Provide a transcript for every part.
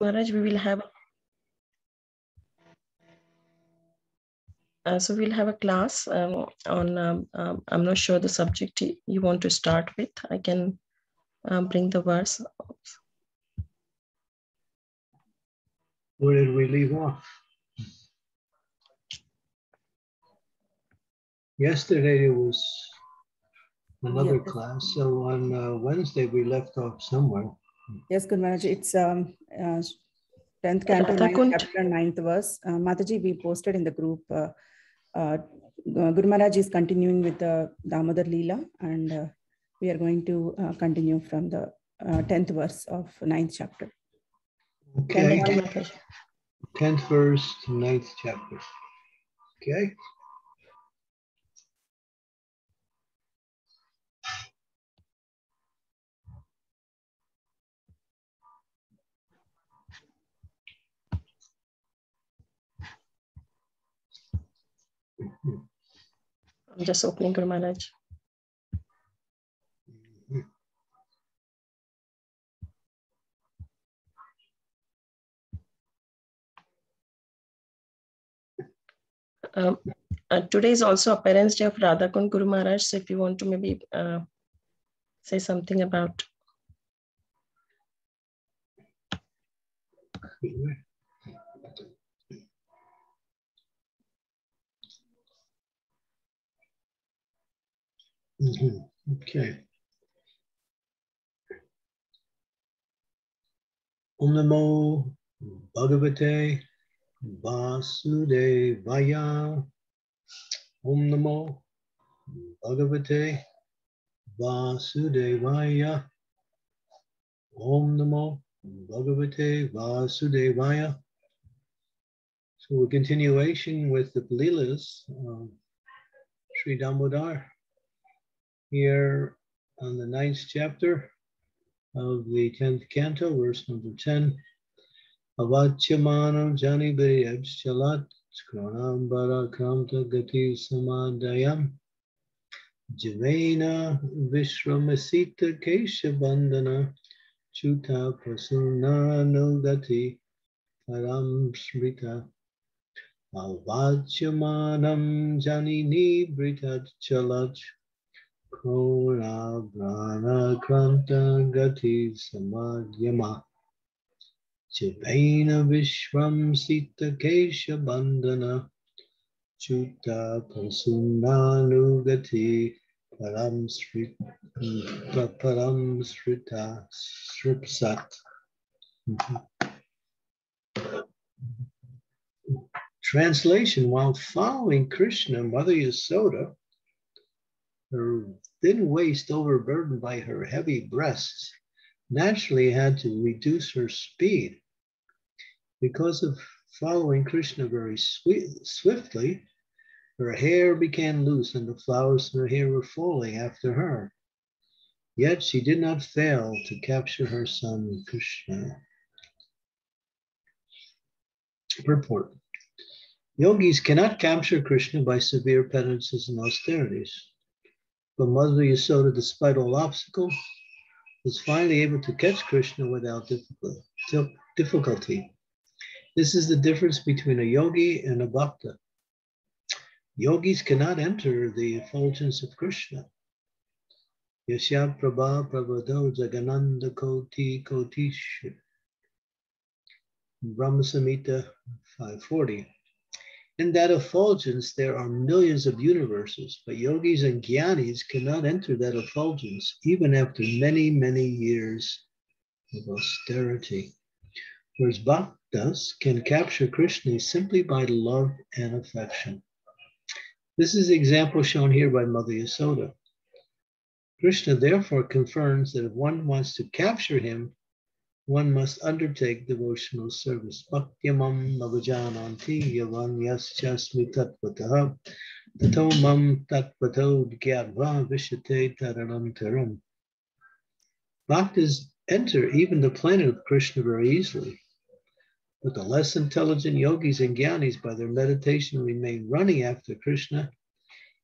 Maharaj, we will have uh, so we'll have a class um, on um, um, i'm not sure the subject you want to start with. I can um, bring the verse where did we leave off yesterday it was another yes. class so on uh, wednesday we left off somewhere yes good Maharaj. it's um uh, 10th canto 9th chapter 9th verse uh, mataji we posted in the group uh, uh, Guru Maharaj is continuing with the Damodar Leela and uh, we are going to uh, continue from the 10th uh, verse of 9th chapter. Okay. 10th verse to 9th chapter. Okay. I'm just opening Guru Maharaj. Um, uh, today is also Appearance Day of Radhakund Guru Maharaj. So if you want to maybe uh, say something about. Mm-hmm. Okay. Om Namo Bhagavate Vasudevaya. Om Namo Bhagavate Vasudevaya. Om Namo Bhagavate Vasudevaya. So a continuation with the Leelas, uh, Sri Damodar here on the ninth chapter of the 10th canto, verse number 10. Avachamanam jani chalat kronambara kramta gati samadayam Javena Vishramasita Keshabandana Chuta Prasuna Nogati Param Smrita Avachamanam Janini Britat Chalat Kora Brana Kranta Gati Samadhyama Chivena Vishram Sita Kesha Bandana Chuta Pasunanugati Param Srita Param Srita Sripsat. Translation While following Krishna, Mother Yasoda her thin waist overburdened by her heavy breasts, naturally had to reduce her speed. Because of following Krishna very sweet, swiftly, her hair became loose and the flowers in her hair were falling after her. Yet she did not fail to capture her son Krishna. Purport Yogis cannot capture Krishna by severe penances and austerities. But Mother Yasoda, despite all obstacles, was finally able to catch Krishna without difficulty. This is the difference between a yogi and a bhakta. Yogis cannot enter the effulgence of Krishna. Yasya Prabha Prabhado Jagananda Koti Kotish. Brahma Samhita 540. In that effulgence, there are millions of universes, but yogis and gyanis cannot enter that effulgence even after many, many years of austerity. Whereas bhaktas can capture Krishna simply by love and affection. This is the example shown here by Mother Yasoda. Krishna therefore confirms that if one wants to capture him, one must undertake devotional service. Bhaktyamam navajananti yavan yaschasmi tatvatah tato mam tatvato gyatva vishate taranam taram. Bhaktas enter even the planet of Krishna very easily. But the less intelligent yogis and jnanis, by their meditation, remain running after Krishna.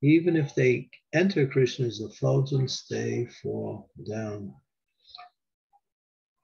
Even if they enter Krishna's effulgence, they fall down.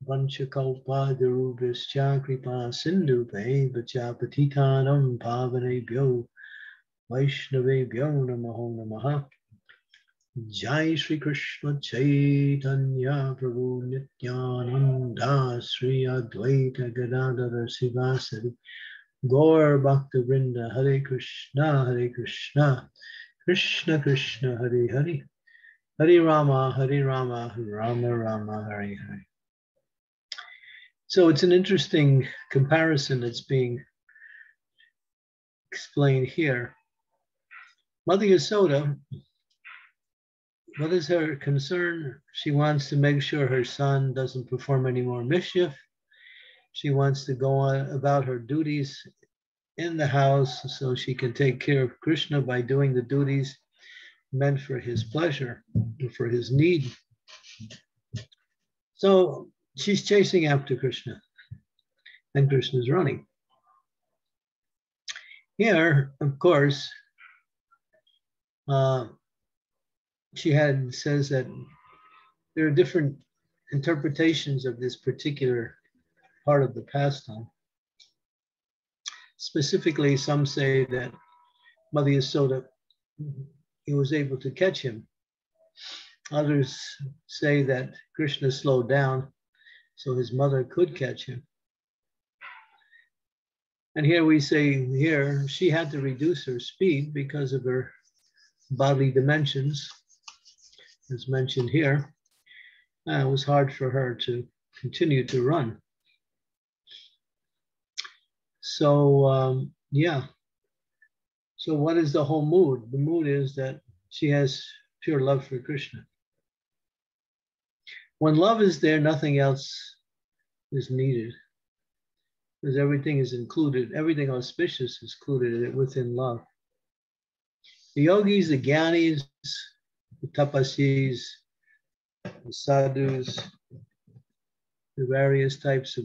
वंशकौपादरूपश्च कृपा सिन्धुभैवचापथितानं भावनेभ्यो वैष्णवेभ्यो नमो नमः जय श्रीकृष्ण चैतन्य प्रभु नित्यानन्दा श्री अद्वैत गदाधर शिवासरि गौर भक्तवृन्द हरे कृष्णा हरे कृष्णा कृष्ण कृष्ण हरे हरे हरे राम हरे Ram Ram Ram Hare Hare so it's an interesting comparison that's being explained here. Mother Yasoda, what is her concern? She wants to make sure her son doesn't perform any more mischief. She wants to go on about her duties in the house so she can take care of Krishna by doing the duties meant for his pleasure, for his need. So she's chasing after Krishna, and Krishna's running. Here, of course, uh, she had says that there are different interpretations of this particular part of the pastime. Specifically, some say that Mother Yasoda, he was able to catch him. Others say that Krishna slowed down so his mother could catch him. And here we say, here, she had to reduce her speed because of her bodily dimensions, as mentioned here. Uh, it was hard for her to continue to run. So, um, yeah. So, what is the whole mood? The mood is that she has pure love for Krishna. When love is there, nothing else is needed. Because everything is included, everything auspicious is included within love. The yogis, the gyanis, the tapasis, the sadhus, the various types of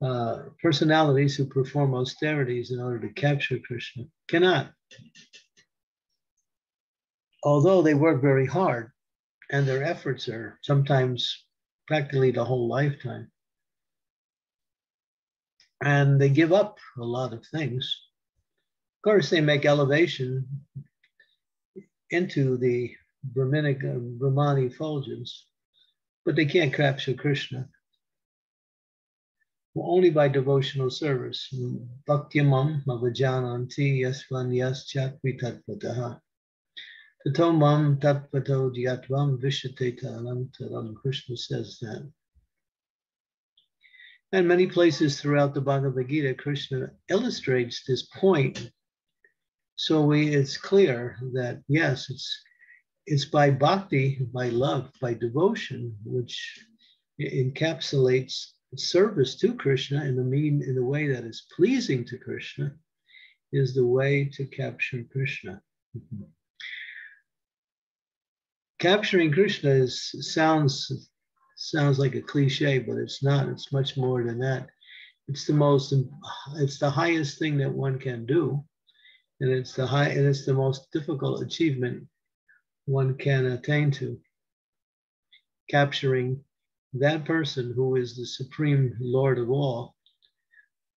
uh, personalities who perform austerities in order to capture Krishna cannot. Although they work very hard, and their efforts are sometimes practically the whole lifetime. And they give up a lot of things. Of course, they make elevation into the Brahminic, uh, Brahmani effulgence, but they can't capture Krishna. Well, only by devotional service. Bhakti Bhaktyamam mavajananti yasvan yaschat vitatpataha. Tatomam tatpato dyatvam vishateta anantaram. Krishna says that. And many places throughout the Bhagavad Gita, Krishna illustrates this point. So we, it's clear that yes, it's it's by bhakti, by love, by devotion, which encapsulates service to Krishna in the mean in the way that is pleasing to Krishna, is the way to capture Krishna. Mm-hmm capturing Krishna is sounds sounds like a cliche, but it's not. It's much more than that. It's the most. It's the highest thing that one can do, and it's the high. And it's the most difficult achievement one can attain to. Capturing that person who is the supreme Lord of all,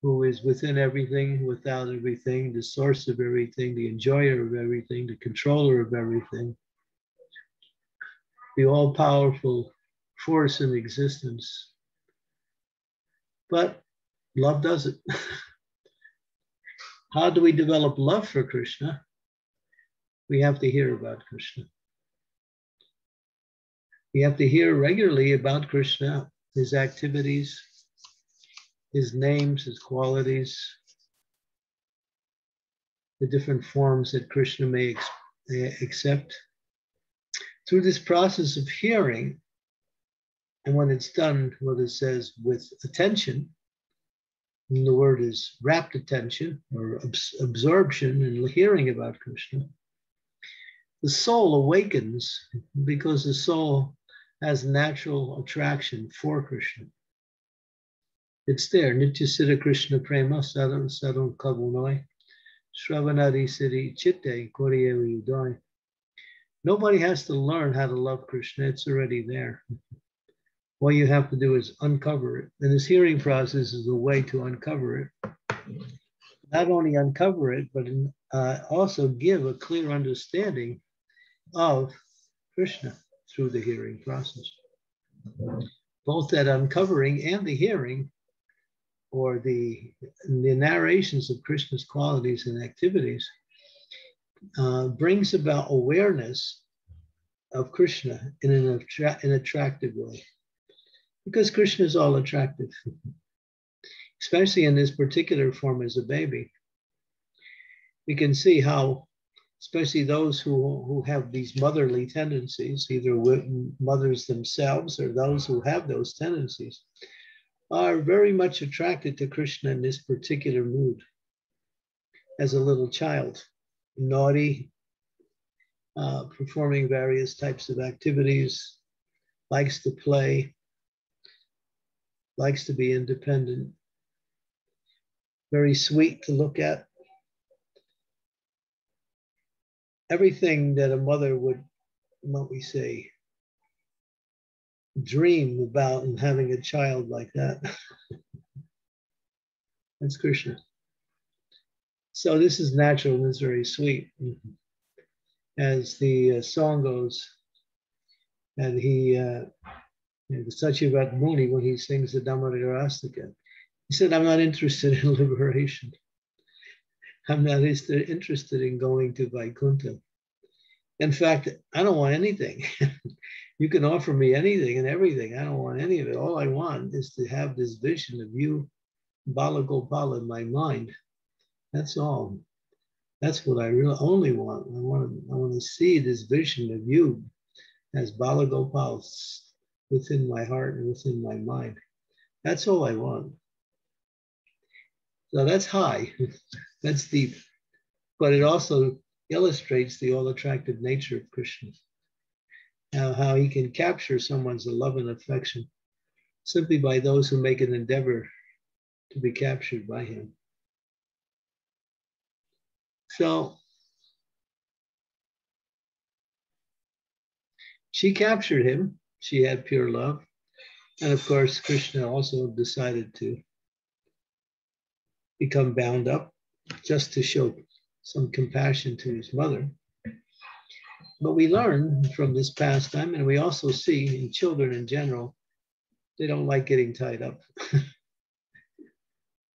who is within everything, without everything, the source of everything, the enjoyer of everything, the controller of everything the all powerful force in existence. But love does it. How do we develop love for Krishna? We have to hear about Krishna. We have to hear regularly about Krishna, his activities, his names, his qualities, the different forms that Krishna may accept through this process of hearing, and when it's done, what it says with attention, And the word is rapt attention or abs- absorption and hearing about Krishna. The soul awakens because the soul has natural attraction for Krishna. It's there. Nitya Siddha Krishna Prema Sadam Sadam Kabunoi Shravanadi Siddhi Chitte Koryevi Udai. Nobody has to learn how to love Krishna, it's already there. All you have to do is uncover it. And this hearing process is a way to uncover it. Not only uncover it, but uh, also give a clear understanding of Krishna through the hearing process. Both that uncovering and the hearing, or the, the narrations of Krishna's qualities and activities, uh, brings about awareness of Krishna in an, attra- an attractive way because Krishna is all attractive, especially in this particular form as a baby. We can see how, especially those who, who have these motherly tendencies, either mothers themselves or those who have those tendencies, are very much attracted to Krishna in this particular mood as a little child, naughty, uh, performing various types of activities, likes to play, likes to be independent, very sweet to look at. Everything that a mother would, what we say, dream about and having a child like that. That's Krishna. So this is natural and it's very sweet. As the uh, song goes, and he uh, you know, Satyavrat Muni, when he sings the Damodarastaka, he said, I'm not interested in liberation. I'm not interested in going to Vaikuntha. In fact, I don't want anything. you can offer me anything and everything. I don't want any of it. All I want is to have this vision of you, Bala Gopala, in my mind. That's all. That's what I really only want. I want to, I want to see this vision of you as Balagopal within my heart and within my mind. That's all I want. So that's high, that's deep, but it also illustrates the all attractive nature of Krishna. How, how he can capture someone's love and affection simply by those who make an endeavor to be captured by him. So she captured him she had pure love. And of course, Krishna also decided to become bound up just to show some compassion to his mother. But we learn from this pastime, and we also see in children in general, they don't like getting tied up.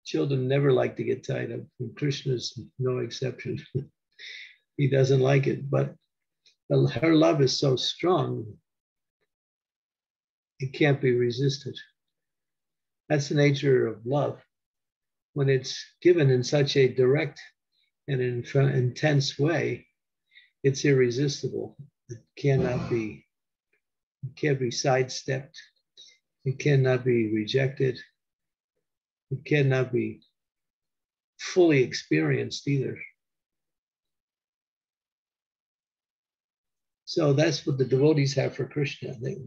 children never like to get tied up, and Krishna's no exception. he doesn't like it, but her love is so strong it can't be resisted. That's the nature of love. When it's given in such a direct and intense way, it's irresistible. It cannot be, it can't be sidestepped. It cannot be rejected. It cannot be fully experienced either. So that's what the devotees have for Krishna. They,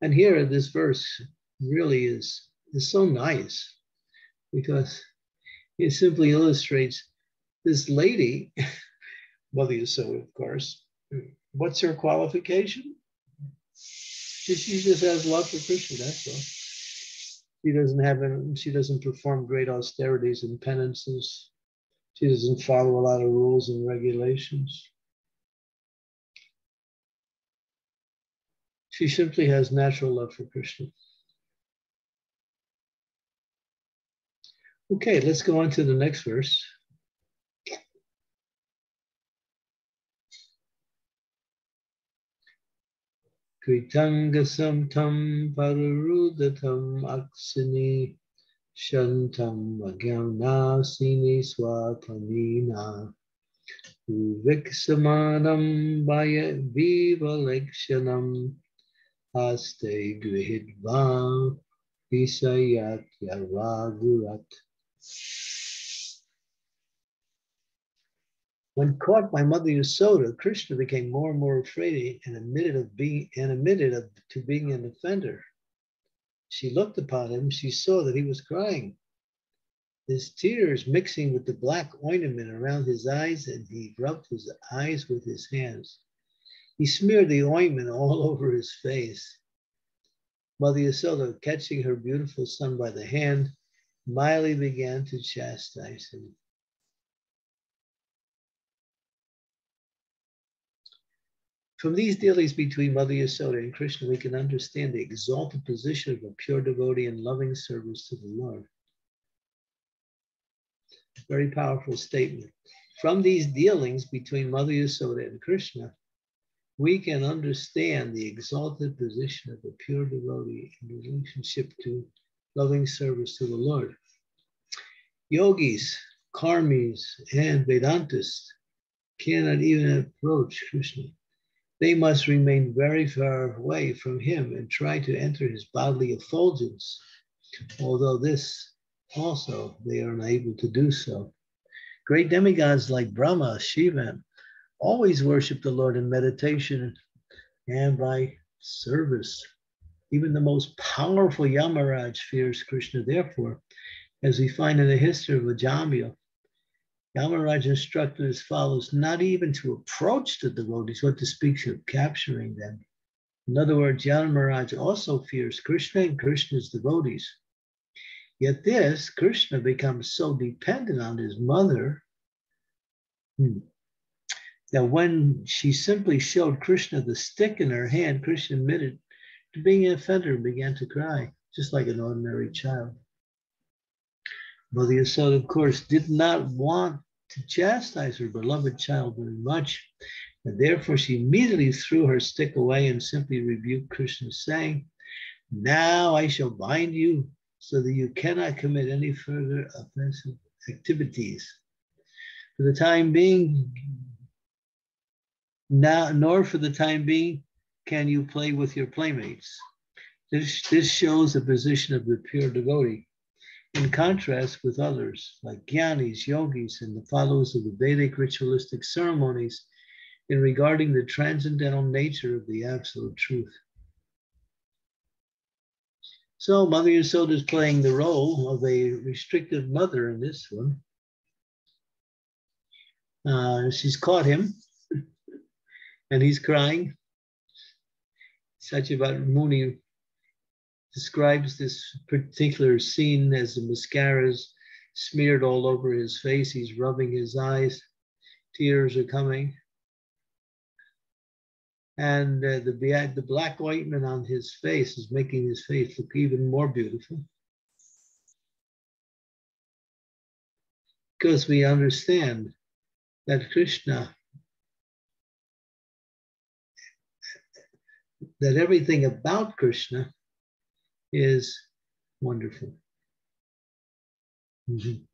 and here, this verse really is, is so nice because it simply illustrates this lady, Mother Yasoda, of course. What's her qualification? She just has love for Krishna, that's all. She doesn't have she doesn't perform great austerities and penances. She doesn't follow a lot of rules and regulations. She simply has natural love for Krishna. Okay, let's go on to the next verse. Kritangasam tam parudatam aksini shantam nagyamnasini swatamina viksamanam vaya viva lekshanam Aste Grihidva Visayat Yavagurat. When caught by Mother Yasoda, Krishna became more and more afraid and admitted of being and admitted of, to being an offender. She looked upon him, she saw that he was crying. His tears mixing with the black ointment around his eyes, and he rubbed his eyes with his hands. He smeared the ointment all over his face. Mother Yasoda, catching her beautiful son by the hand, mildly began to chastise him. From these dealings between Mother Yasoda and Krishna, we can understand the exalted position of a pure devotee in loving service to the Lord. Very powerful statement. From these dealings between Mother Yasoda and Krishna, we can understand the exalted position of a pure devotee in relationship to loving service to the Lord. Yogis, karmis, and Vedantists cannot even approach Krishna. They must remain very far away from him and try to enter his bodily effulgence, although this also they are unable to do so. Great demigods like Brahma, Shiva, always worship the Lord in meditation and by service. Even the most powerful Yamaraj fears Krishna. Therefore, as we find in the history of Ajamil, Yamaraj instructed as follows not even to approach the devotees, but to speak of capturing them. In other words, Yamaraj also fears Krishna and Krishna's devotees. Yet this, Krishna becomes so dependent on his mother hmm, that when she simply showed Krishna the stick in her hand, Krishna admitted to being an offender and began to cry, just like an ordinary child. Mother Yasoda, of course, did not want to chastise her beloved child very much, and therefore she immediately threw her stick away and simply rebuked Krishna, saying, Now I shall bind you so that you cannot commit any further offensive activities. For the time being, now, nor for the time being can you play with your playmates. This, this shows the position of the pure devotee in contrast with others like Gyanis, yogis, and the followers of the Vedic ritualistic ceremonies in regarding the transcendental nature of the absolute truth. So Mother Yasoda is playing the role of a restrictive mother in this one. Uh, she's caught him and he's crying. Satyavrat Muni describes this particular scene as the mascaras smeared all over his face. He's rubbing his eyes, tears are coming. And uh, the, the black ointment on his face is making his face look even more beautiful. Because we understand that Krishna that everything about Krishna is wonderful. Mm-hmm.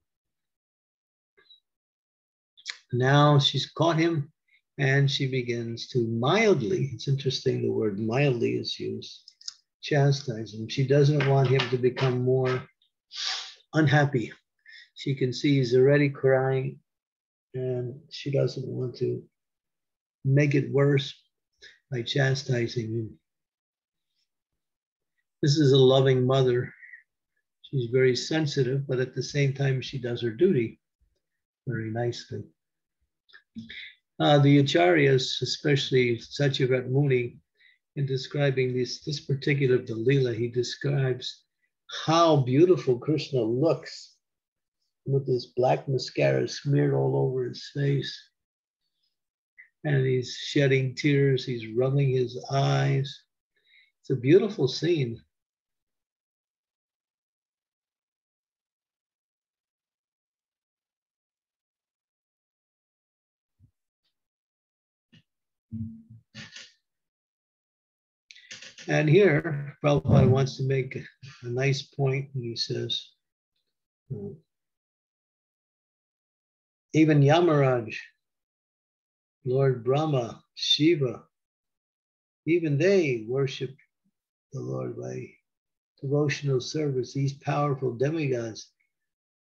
Now she's caught him and she begins to mildly, it's interesting the word mildly is used, chastise him. She doesn't want him to become more unhappy. She can see he's already crying and she doesn't want to make it worse by chastising him. This is a loving mother. She's very sensitive, but at the same time, she does her duty very nicely. Uh, the Acharyas, especially Satyavrat Muni, in describing this, this particular Dalila, he describes how beautiful Krishna looks with this black mascara smeared all over his face and he's shedding tears, he's rubbing his eyes. It's a beautiful scene. And here, Prabhupada wants to make a nice point, and he says, hmm, even Yamaraj Lord Brahma, Shiva, even they worship the Lord by devotional service, these powerful demigods,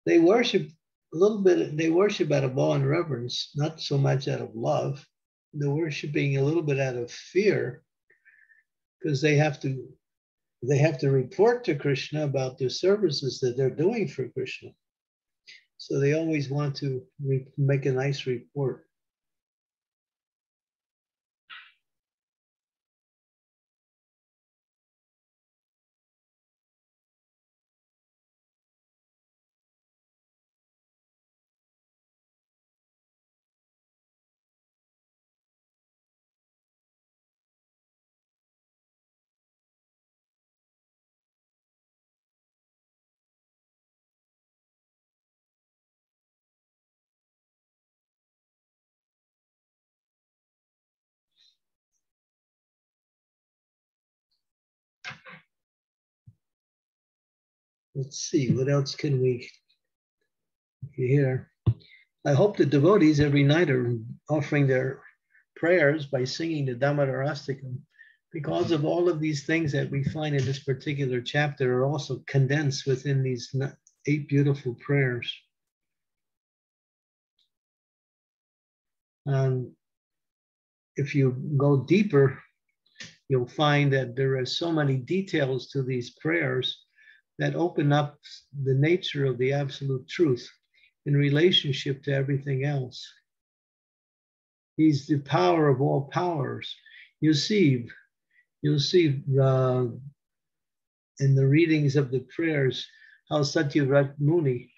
they worship a little bit, they worship out of awe and reverence, not so much out of love. They're worshiping a little bit out of fear because they have to they have to report to Krishna about the services that they're doing for Krishna. So they always want to make a nice report. Let's see, what else can we hear? I hope the devotees every night are offering their prayers by singing the Damodarastakam because of all of these things that we find in this particular chapter are also condensed within these eight beautiful prayers. And if you go deeper, you'll find that there are so many details to these prayers that open up the nature of the absolute truth in relationship to everything else. He's the power of all powers. You see, you'll see uh, in the readings of the prayers how Satyavrat Muni,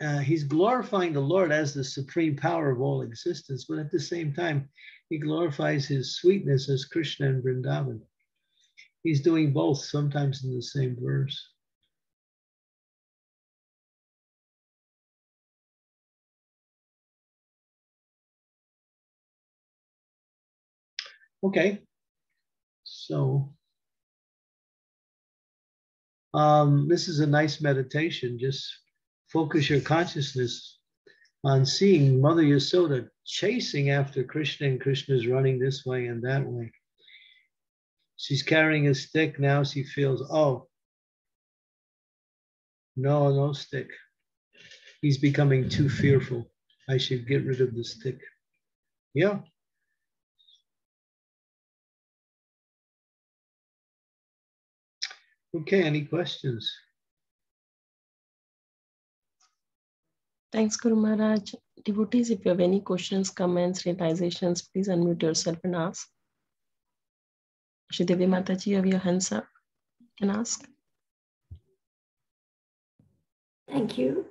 uh, he's glorifying the Lord as the supreme power of all existence, but at the same time, he glorifies his sweetness as Krishna and Vrindavan. He's doing both sometimes in the same verse. Okay, so um, this is a nice meditation. Just focus your consciousness on seeing Mother Yasoda chasing after Krishna, and Krishna's running this way and that way. She's carrying a stick. Now she feels, oh, no, no stick. He's becoming too fearful. I should get rid of the stick. Yeah. Okay, any questions? Thanks, Guru Maharaj. Devotees, if you have any questions, comments, realizations, please unmute yourself and ask. Devi Mataji, you have your hands up. You can ask. Thank you.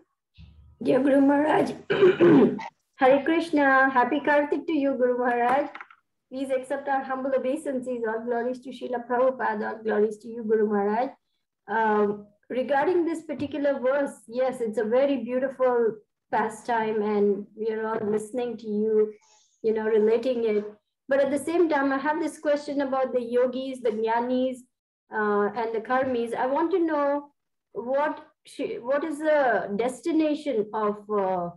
Dear Guru Maharaj, Hare Krishna, happy Kartik to you, Guru Maharaj. Please accept our humble obeisances. All glories to Srila Prabhupada, all glories to you, Guru Maharaj. Um, regarding this particular verse, yes, it's a very beautiful pastime, and we are all listening to you, you know, relating it. But at the same time, I have this question about the yogis, the jnanis, uh, and the karmis. I want to know what what is the destination of uh,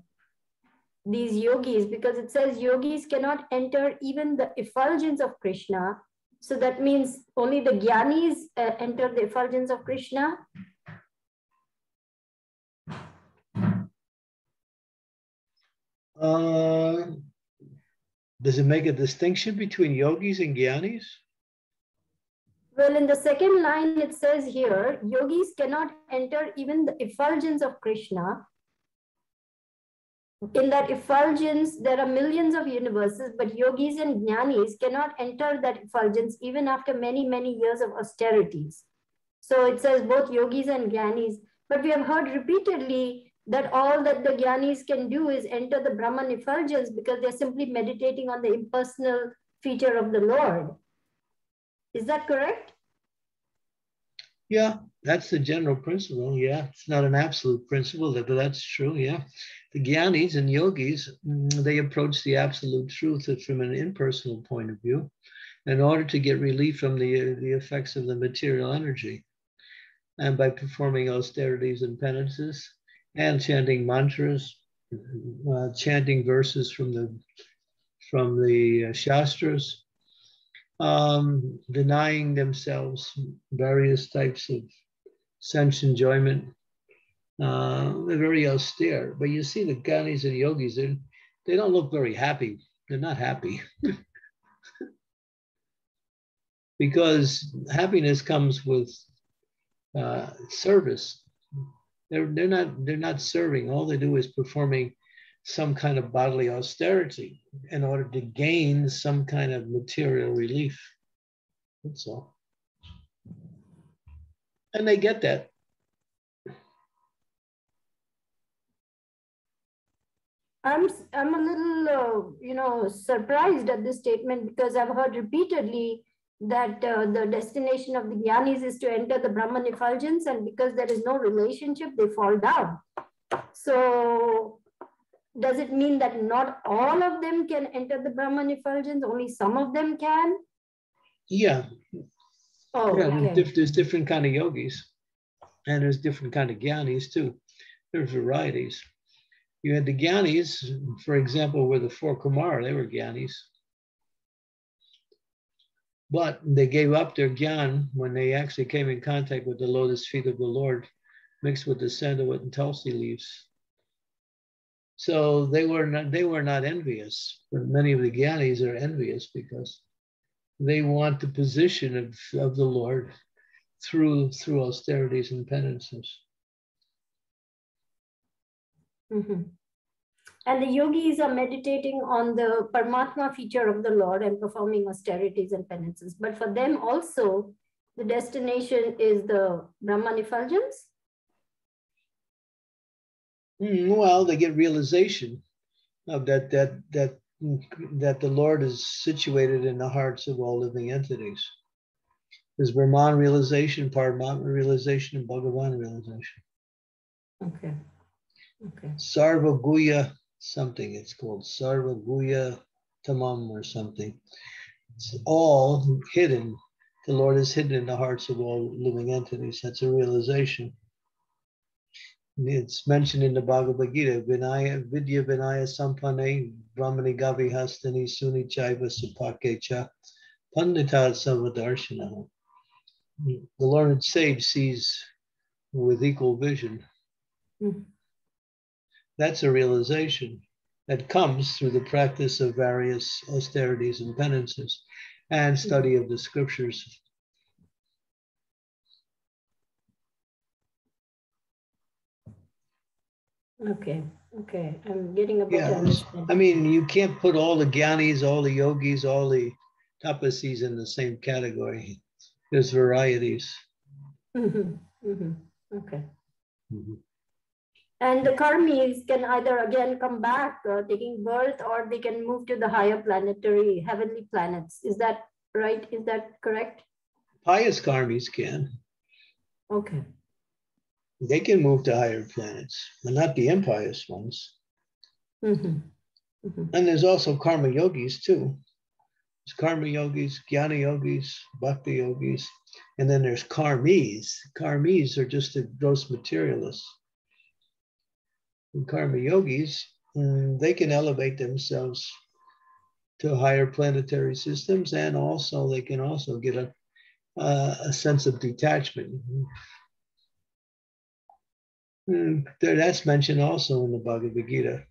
these yogis because it says yogis cannot enter even the effulgence of Krishna. So that means only the jnanis uh, enter the effulgence of Krishna. Uh, does it make a distinction between yogis and gyanis? Well, in the second line, it says here, yogis cannot enter even the effulgence of Krishna. In that effulgence, there are millions of universes, but yogis and jnanis cannot enter that effulgence even after many, many years of austerities. So it says both yogis and jnanis. But we have heard repeatedly that all that the Gyanis can do is enter the Brahman effulgence because they're simply meditating on the impersonal feature of the Lord. Is that correct? Yeah, that's the general principle. Yeah, it's not an absolute principle, but that's true. Yeah. The Gyanis and yogis, mm, they approach the absolute truth from an impersonal point of view in order to get relief from the, the effects of the material energy. And by performing austerities and penances, and chanting mantras, uh, chanting verses from the from the uh, shastras. um, denying themselves various types of sense enjoyment. Uh, they're very austere. But you see the Gyanis and yogis, they don't look very happy. They're not happy. because happiness comes with uh, service. They're, they're not they're not serving. All they do is performing some kind of bodily austerity in order to gain some kind of material relief. That's all. And they get that. I'm I'm a little uh, you know surprised at this statement because I've heard repeatedly that uh, the destination of the Gyanis is to enter the Brahman effulgence, and because there is no relationship, they fall down. So, does it mean that not all of them can enter the Brahman effulgence? Only some of them can? Yeah. Oh, yeah, okay. there's, there's different kind of yogis, and there's different kind of Gyanis too. There's varieties. You had the Gyanis, for example, were the four Kumar, they were Gyanis. But they gave up their gyan when they actually came in contact with the lotus feet of the Lord, mixed with the sandalwood and tulsi leaves. So they were not they were not envious. But many of the Gyanis are envious because they want the position of, of the Lord through through austerities and penances. Mm-hmm. And the yogis are meditating on the Paramatma feature of the Lord and performing austerities and penances. But for them also, the destination is the Brahman effulgence. Mm, well, they get realization of that that that that the Lord is situated in the hearts of all living entities. There's Brahman realization, Paramatma realization, and Bhagavan realization. Okay. Okay. Sarva Guya something. It's called Sarva Guya Tamam or something. It's all hidden. The Lord is hidden in the hearts of all living entities. That's a realization. It's mentioned in the Bhagavad Gita, Vinaya, Vidya Vinaya Sampane, Brahmani Gavi Hastani Suni Chaiva Supake Cha, Pandita Savadarshana. The learned sage sees with equal vision. Mm. That's a realization that comes through the practice of various austerities and penances and study of the scriptures. Okay. Okay. I'm getting a Yeah. I mean, you can't put all the gyanis, all the yogis, all the tapasis in the same category. There's varieties. Mhm, mhm. Okay. Mhm. And the karmis can either again come back, uh, taking birth, or they can move to the higher planetary, heavenly planets. Is that right? Is that correct? Pious karmis can. Okay. They can move to higher planets, but not the impious ones. Mhm, mhm. And there's also karma yogis too. There's karma yogis, jnana yogis, bhakti yogis, and then there's karmis. Karmis are just the gross materialists. Karma yogis, mm, they can elevate themselves to higher planetary systems, and also they can also get a, uh, a sense of detachment. Mm, that's mentioned also in the Bhagavad Gita.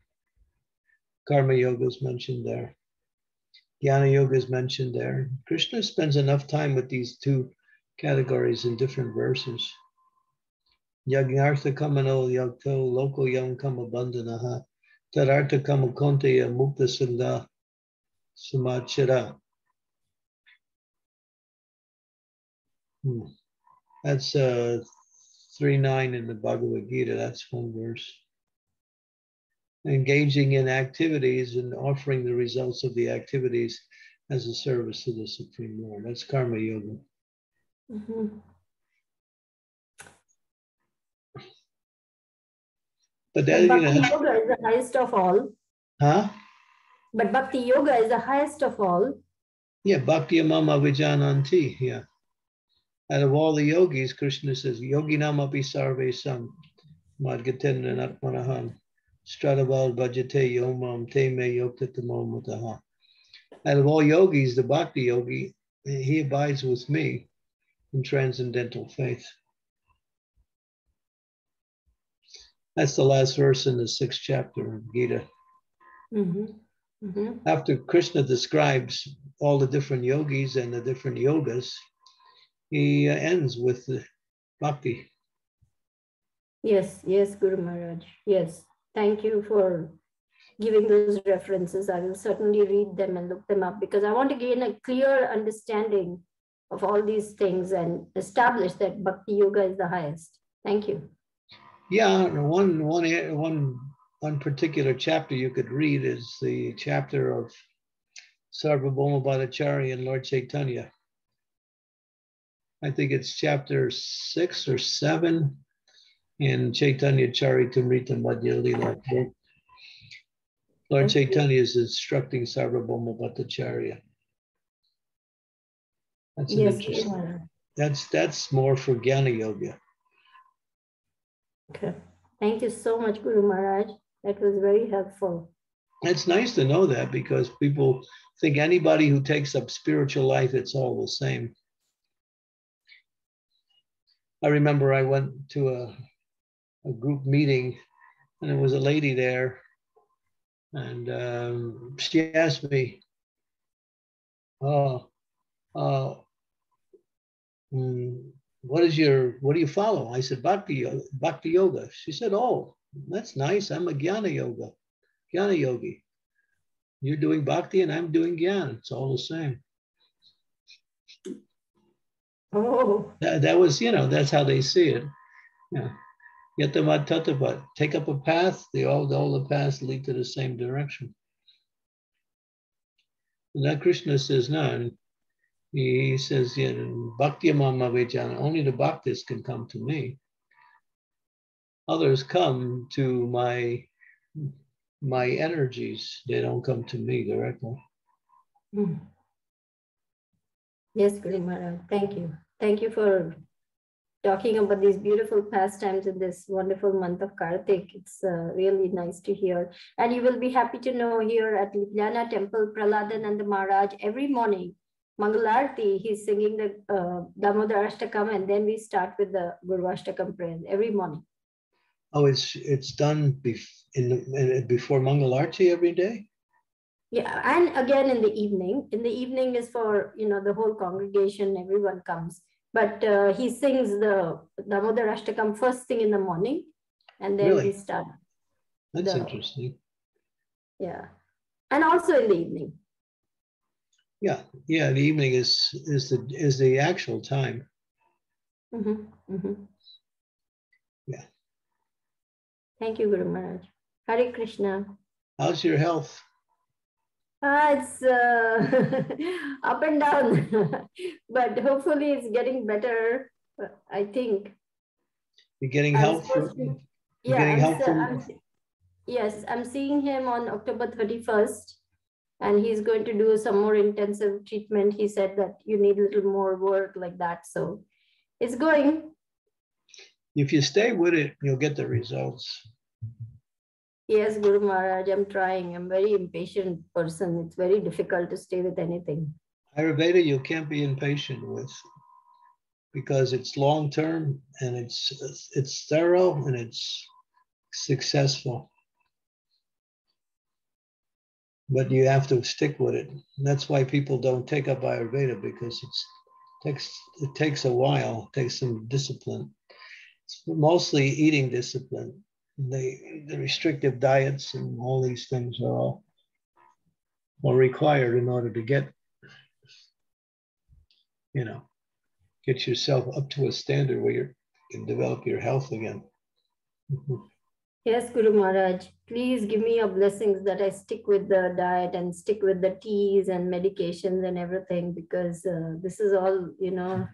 Karma yoga is mentioned there. Jnana yoga is mentioned there. Krishna spends enough time with these two categories in different verses. Yagnartha kamano yagto loko yam kama bandhanaha tarartha kama konteya mukta sunda samachara. Hmm. That's uh, 3 9 in the Bhagavad Gita. That's one verse. Engaging in activities and offering the results of the activities as a service to the Supreme Lord. That's Karma Yoga. Mhm. But that, And you Bhakti know, yoga is the highest of all. huh? But Bhakti yoga is the highest of all. Yeah, Bhakti Mama Vijananti. Yeah. Out of all the yogis, Krishna says, Yogi Namapi Sarve Sam, Madgatendra Natmanahan, Stradaval Bhajate Yomam Te Me Mutaha. Out of all yogis, the Bhakti yogi he abides with me in transcendental faith. That's the last verse in the sixth chapter of Gita. Mm-hmm. Mm-hmm. After Krishna describes all the different yogis and the different yogas, he uh, ends with the bhakti. Yes, yes, Guru Maharaj. Yes, thank you for giving those references. I will certainly read them and look them up because I want to gain a clear understanding of all these things and establish that Bhakti Yoga is the highest. Thank you. Yeah, one, one, one, one particular chapter you could read is the chapter of Sarvabhauma Bhattacharya and Lord Chaitanya. I think it's chapter six or seven in Chaitanya Charitamrita Madhya Lila. Lord Chaitanya is instructing Sarvabhauma Bhattacharya. That's yes, interesting. That's that's more for Jnana Yoga. Okay. Thank you so much, Guru Maharaj. That was very helpful. It's nice to know that because people think anybody who takes up spiritual life, it's all the same. I remember I went to a, a group meeting and there was a lady there and um, she asked me, oh, uh, mm, what is your, what do you follow? I said, Bhakti, Bhakti Yoga. She said, oh, that's nice. I'm a Jnana Yoga, Jnana Yogi. You're doing Bhakti and I'm doing Jnana. It's all the same. Oh. That, that was, you know, that's how they see it. Yeah. Yatamat tatapat. Take up a path, they all, all the paths lead to the same direction. And that Krishna says, no, he says, yeah, Bhakti Mama Vijana, only the bhaktis can come to me. Others come to my my energies, they don't come to me directly. Mm. Yes, Guru Maharaj, thank you. Thank you for talking about these beautiful pastimes in this wonderful month of Kartik. It's uh, really nice to hear. And you will be happy to know here at Ljana Temple, Prahladananda Maharaj, every morning Mangalarti, he's singing the uh, Damodar Ashtakam, and then we start with the Guru Ashtakam prayer every morning. Oh, it's it's done bef- in, in before Mangalarti every day. Yeah, and again in the evening. In the evening is for you know the whole congregation. Everyone comes, but uh, he sings the Damodar Ashtakam first thing in the morning, and then really? we start. That's the, interesting. Yeah, and also in the evening. Yeah, yeah. The evening is is the is the actual time. Mm-hmm. Mm-hmm. Yeah. Thank you, Guru Maharaj. Hare Krishna. How's your health? Uh, it's uh, up and down, but hopefully it's getting better. I think. You're getting help. From, yeah, getting help so, I'm, yes, I'm seeing him on October 31st and he's going to do some more intensive treatment. He said that you need a little more work like that. So it's going. If you stay with it, you'll get the results. Yes, Guru Maharaj, I'm trying. I'm very impatient person. It's very difficult to stay with anything. Ayurveda, you can't be impatient with because it's long term and it's it's thorough and it's successful but you have to stick with it. And that's why people don't take up Ayurveda because it's takes it takes a while, takes some discipline. It's mostly eating discipline. The the restrictive diets and all these things are all are required in order to get, you know, get yourself up to a standard where you can develop your health again. Yes, Guru Maharaj, please give me your blessings that I stick with the diet and stick with the teas and medications and everything because uh, this is all, you know,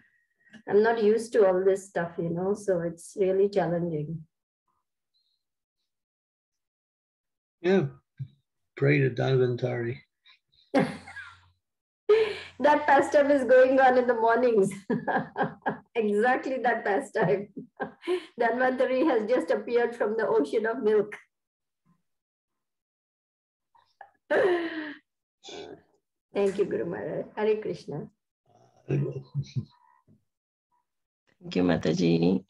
I'm not used to all this stuff, you know, so it's really challenging. Yeah, pray to Dhanvantari. that pastime is going on in the mornings. exactly that pastime. Dhanvantari has just appeared from the ocean of milk. Thank you, Guru Maharaj. Hare Krishna. Thank you, Mataji.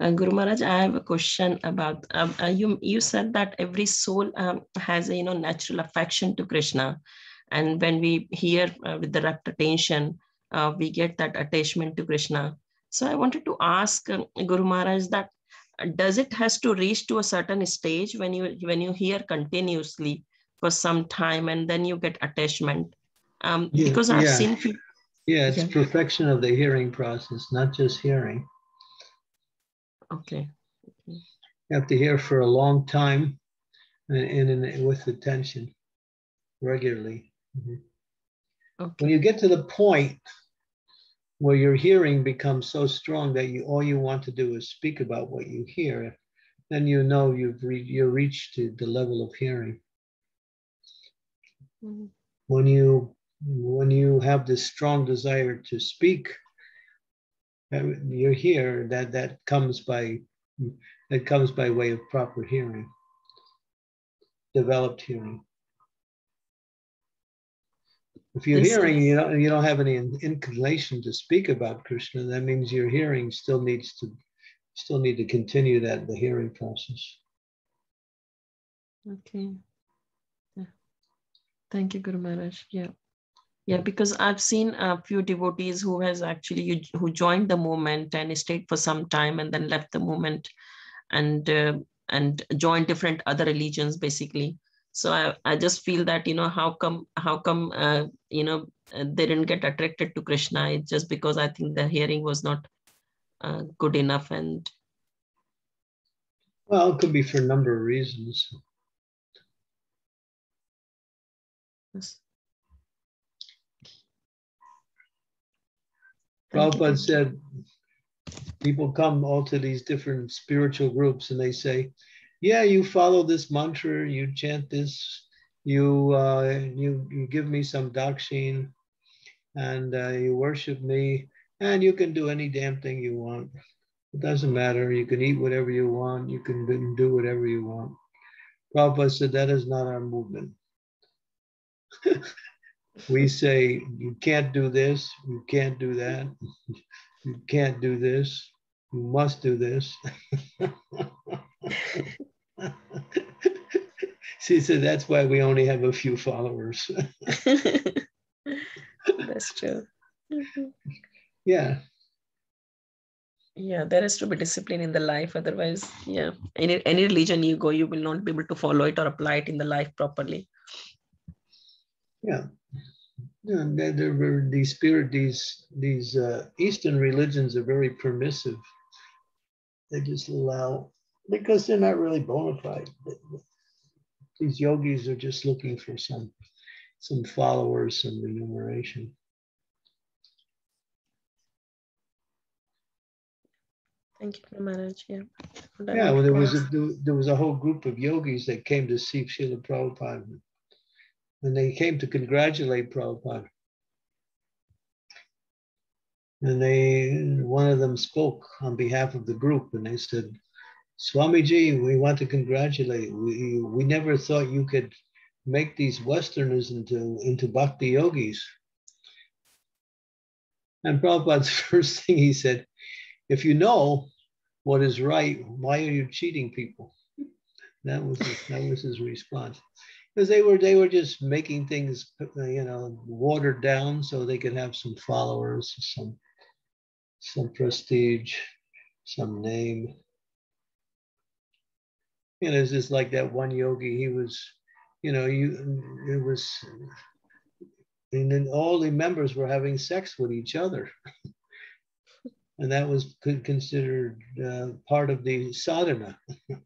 Uh, Guru Maharaj, I have a question about um, uh, you. You said that every soul um, has a you know natural affection to Krishna, and when we hear uh, with the rapt attention, uh, we get that attachment to Krishna. So I wanted to ask uh, Guru Maharaj that does it has to reach to a certain stage when you when you hear continuously for some time and then you get attachment? Um, yeah, because I've yeah. seen. Few, yeah, it's perfection of the hearing process, not just hearing. Okay. You have to hear for a long time and, and, and with attention regularly. Mm-hmm. Okay. When you get to the point where your hearing becomes so strong that you all you want to do is speak about what you hear, then you know you've re- you're reached the level of hearing. Mm-hmm. When you when you have this strong desire to speak, uh, you're here. That that comes by that comes by way of proper hearing, developed hearing. If you're this hearing, you don't, you don't have any inclination to speak about Krishna, that means your hearing still needs to still need to continue that the hearing process. Okay. Yeah. Thank you, Guru Maharaj. Yeah. Yeah, because I've seen a few devotees who has actually who joined the movement and stayed for some time and then left the movement and uh, and joined different other religions basically so I, I just feel that you know how come how come uh, you know uh, they didn't get attracted to krishna? It's just because i think the hearing was not uh, good enough and well it could be for a number of reasons. Yes. Prabhupada said people come all to these different spiritual groups and they say, yeah, you follow this mantra, you chant this, you uh, you you give me some dakshin, and uh, you worship me, and you can do any damn thing you want. It doesn't matter. You can eat whatever you want. You can do whatever you want. Prabhupada said that is not our movement. we say you can't do this, you can't do that, you can't do this, you must do this. she said that's why we only have a few followers. that's true. Yeah. Yeah, there has to be discipline in the life. Otherwise, yeah, any any religion you go, you will not be able to follow it or apply it in the life properly. Yeah. Yeah, there were these spirit, these these uh, Eastern religions are very permissive. They just allow because they're not really bona fide. These yogis are just looking for some some followers, some remuneration. Thank you, Maharaj. Yeah. Yeah, well, there was a there was a whole group of yogis that came to see Srila Prabhupada, and they came to congratulate Prabhupada. And they one of them spoke on behalf of the group, and they said, Swamiji, we want to congratulate. We, we never thought you could make these Westerners into, into bhakti yogis. And Prabhupada's first thing he said, if you know what is right, why are you cheating people? That was his, that was his response. Because they were they were just making things you know watered down so they could have some followers, some some prestige, some name you know, it's just like that one yogi. He was, you know, you it was, and then all the members were having sex with each other, and that was considered uh, part of the sadhana.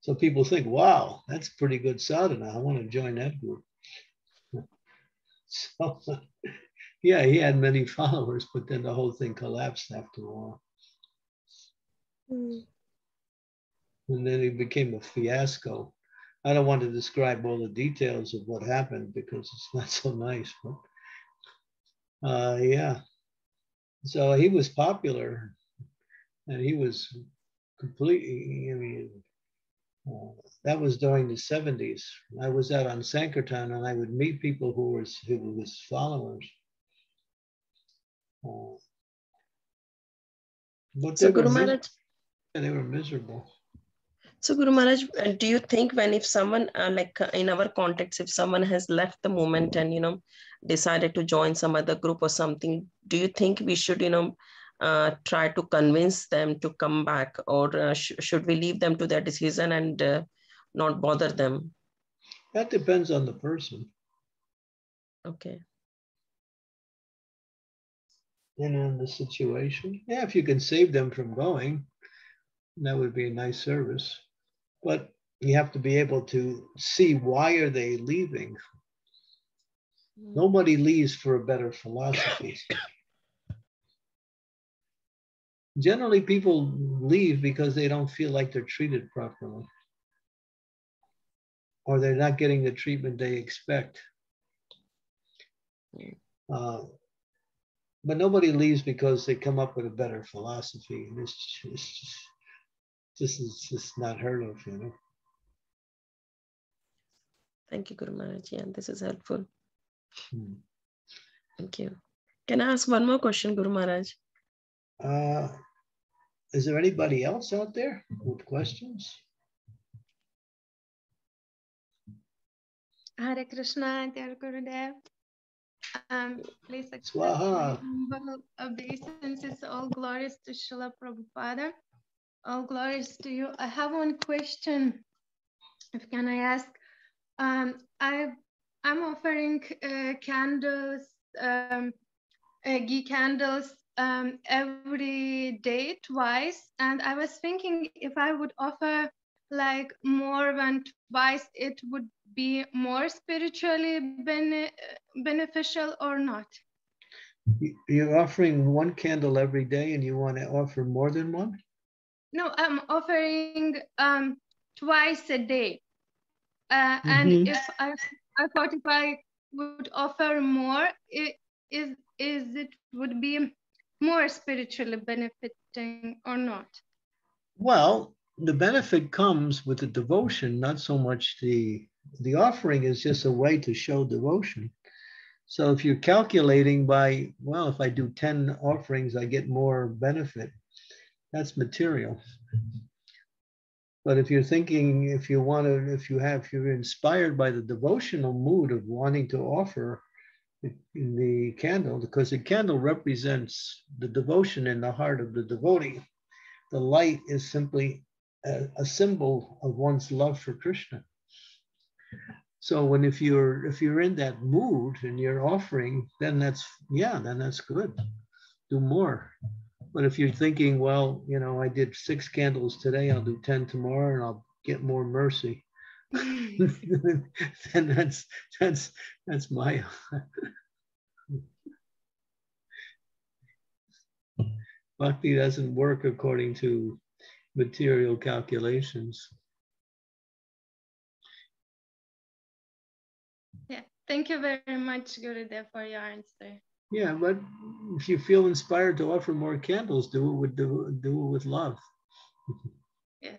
so people think, wow, that's pretty good sadhana. I want to join that group. so, yeah, he had many followers, but then the whole thing collapsed after a while. Mm and then it became a fiasco. I don't want to describe all the details of what happened because it's not so nice, but uh, yeah. So he was popular and he was completely, I mean, uh, that was during the 70s. I was out on Sankirtan and I would meet people who were who was followers. Uh, but so Guru Maharaj, they were miserable. So Guru Maharaj, uh, do you think when if someone uh, like uh, in our context, if someone has left the movement and you know decided to join some other group or something, do you think we should you know uh, try to convince them to come back, or uh, sh should we leave them to their decision and uh, not bother them? That depends on the person. Okay. And on the situation, yeah, if you can save them from going, that would be a nice service but you have to be able to see why are they leaving? Hmm. nobody leaves for a better philosophy. Generally people leave because they don't feel like they're treated properly. Or they're not getting the treatment they expect. Hmm. uh, but nobody leaves because they come up with a better philosophy. It's, it's just this is just not heard of, you know. Thank you, Guru Maharaj. Yeah, this is helpful. Hmm. Thank you. Can I ask one more question, Guru Maharaj? Uh, is there anybody else out there with questions? Hare Krishna, dear Gurudev. Um, please accept Swaha. humble obeisances, all glories to Srila Prabhupada. All glories to you. I have one question. If can I ask? Um, I I'm offering uh, candles, um, uh, ghee candles um, every day twice, and I was thinking if I would offer like more than twice, it would be more spiritually bene beneficial or not. You're offering one candle every day, and you want to offer more than one? No, I'm offering um, twice a day. Uh, and mm -hmm. if I, I thought if I would offer more, it, is, is it would be more spiritually benefiting or not? Well, the benefit comes with the devotion, not so much the the offering is just a way to show devotion. So if you're calculating by, well, if I do 10 offerings, I get more benefit that's material. But if you're thinking, if you want to, if you have, if you're inspired by the devotional mood of wanting to offer the candle, because the candle represents the devotion in the heart of the devotee. The light is simply a, a symbol of one's love for Krishna. So when if you're if you're in that mood and you're offering, then that's yeah, then that's good. Do more. But if you're thinking, well, you know, I did six candles today, I'll do 10 tomorrow and I'll get more mercy. then that's that's that's my bhakti doesn't work according to material calculations. Yeah, thank you very much, Gurudev, for your answer. Yeah, but if you feel inspired to offer more candles, do it with do, do it with love. yeah.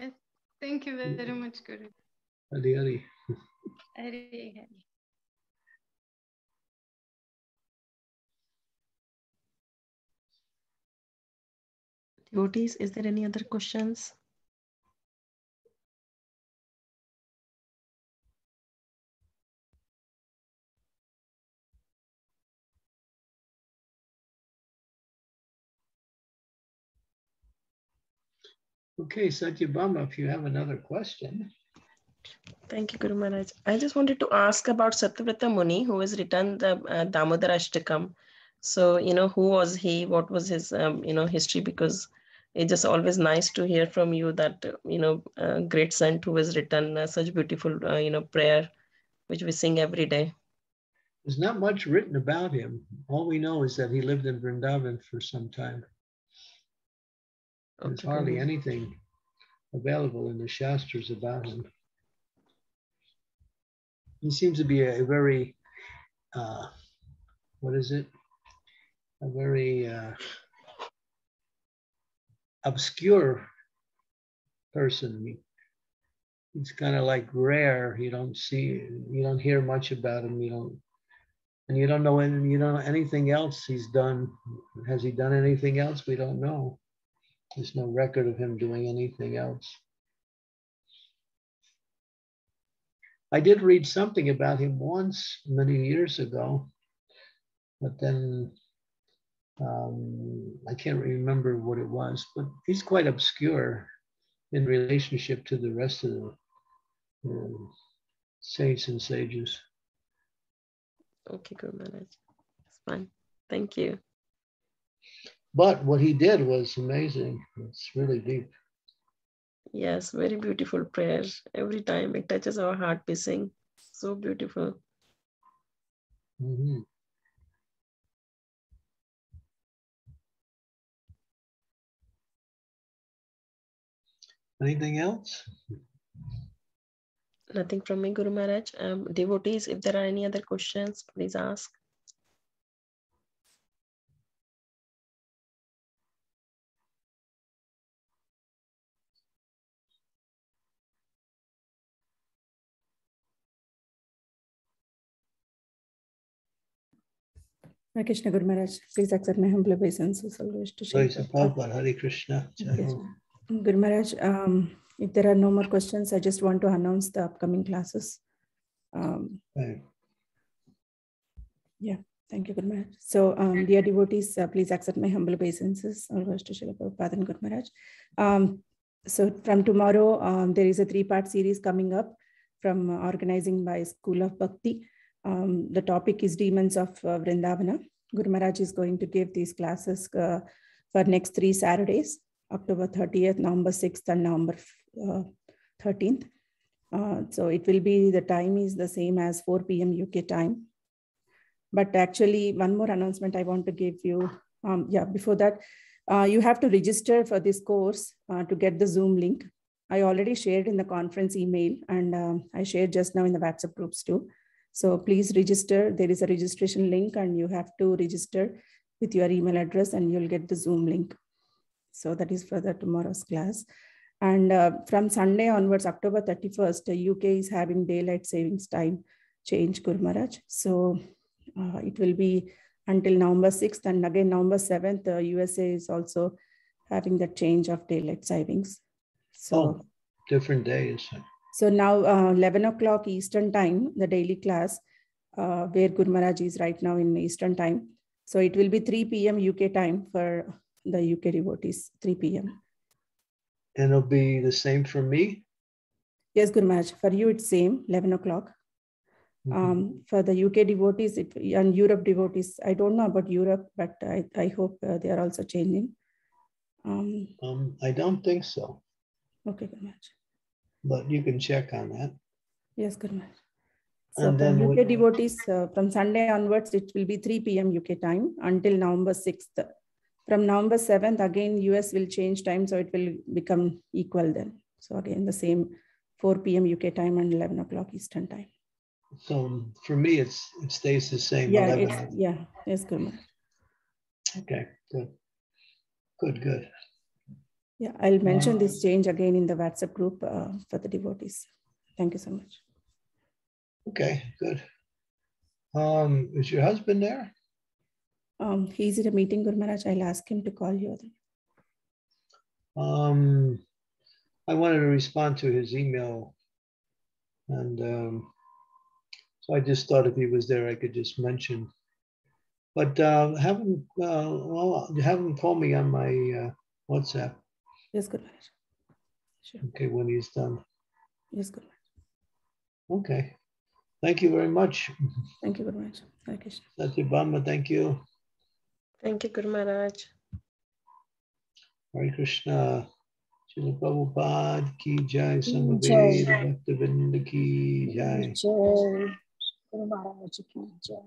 Yes. Thank you very much, Guru. Hari Hari. Hari Hari. Devotees, is there any other questions? Okay, Satyabhama, if you have another question. Thank you, Guru Maharaj. I just wanted to ask about Satyavrata Muni, who has written the uh. So, you know, who was he? What was his, um, you know, history? Because it's just always nice to hear from you that, you know, a great saint who has written uh, such beautiful, uh, you know, prayer, which we sing every day. There's not much written about him. All we know is that he lived in Vrindavan for some time. There's hardly anything available in the Shastras about him. He seems to be a, very, uh, what is it? A very uh, obscure person. He, he's kind of like rare. You don't see, you don't hear much about him. You don't, And you don't know any, you don't know anything else he's done. Has he done anything else? We don't know. There's no record of him doing anything else. I did read something about him once many years ago, but then um, I can't remember what it was, but he's quite obscure in relationship to the rest of the saints and sages. Okay, good, Maharaj. It's fine. Thank you. But what he did was amazing. It's really deep. Yes, very beautiful prayer. Every time it touches our heart pacing. So beautiful. Mm-hmm. Anything else? Nothing from me, Guru Maharaj. Um, devotees, if there are any other questions, please ask. Hare Krishna Guru Maharaj, please accept my humble obeisances. Always to the Prabhupada, Hare Krishna. Guru Maharaj, um, if there are no more questions, I just want to announce the upcoming classes. Um, Right. yeah, thank you, Guru Maharaj. So, um, dear devotees, uh, please accept my humble obeisances. Always to Srila Prabhupada and Guru Maharaj. Um, so, from tomorrow, um, there is a three-part series coming up from uh, organizing by School of Bhakti. Um, the topic is Demons of uh, Vrindavana. Guru Maharaj is going to give these classes uh, for next three Saturdays, October 30th, November 6th, and November uh, 13th. Uh, so it will be, the time is the same as 4 p.m. UK time. But actually, one more announcement I want to give you. Um, yeah, before that, uh, you have to register for this course uh, to get the Zoom link. I already shared in the conference email and um, I shared just now in the WhatsApp groups too. So please register. There is a registration link and you have to register with your email address and you'll get the Zoom link. So that is for the tomorrow's class. And uh, from Sunday onwards, October 31st, the UK is having daylight savings time change, Guru Maharaj. So uh, it will be until November 6th and again November 7th, the USA is also having the change of daylight savings. So Oh, different days. So now uh, 11 o'clock Eastern time, the daily class, uh, where Guru Maharaj is right now in Eastern time. So it will be 3 p.m. UK time for the UK devotees, 3 p.m. And it'll be the same for me? Yes, Guru Maharaj, for you it's same, 11 o'clock. Mhm. Um, for the UK devotees it, and Europe devotees, I don't know about Europe, but I, I hope uh, they are also changing. Um, Um, I don't think so, okay, Guru Maharaj. But you can check on that. Yes, Guru. So And then UK what- devotees, uh, from Sunday onwards, it will be 3 p.m. UK time until November 6th. From November 7th, again, US will change time, so it will become equal then. So again, the same 4 p.m. UK time and 11 o'clock Eastern time. So for me, it's, it stays the same. Yeah, 11. it's, yeah, yes, Guru Maharaj. Okay, good. Good, good. Yeah, I'll mention this change again in the WhatsApp group uh, for the devotees. Thank you so much. Okay, good. Um, is your husband there? Um, he's in a meeting, Guru Maharaj. I'll ask him to call you. Um, I wanted to respond to his email. And um, so I just thought if he was there, I could just mention. But uh, have him, uh, well, have him call me on my uh, WhatsApp, Yes, good Maharaj. Sure. Okay, when he's done. Yes, good Maharaj. Okay. Thank you very much. Thank you, good Maharaj. Hare Krishna. Satyabhama, thank you. Thank you, Guru Maharaj. Hare Krishna. Srila Prabhupada ki jai, Samaveda Bhaktivinoda ki jai. Guru Maharaj ki jai.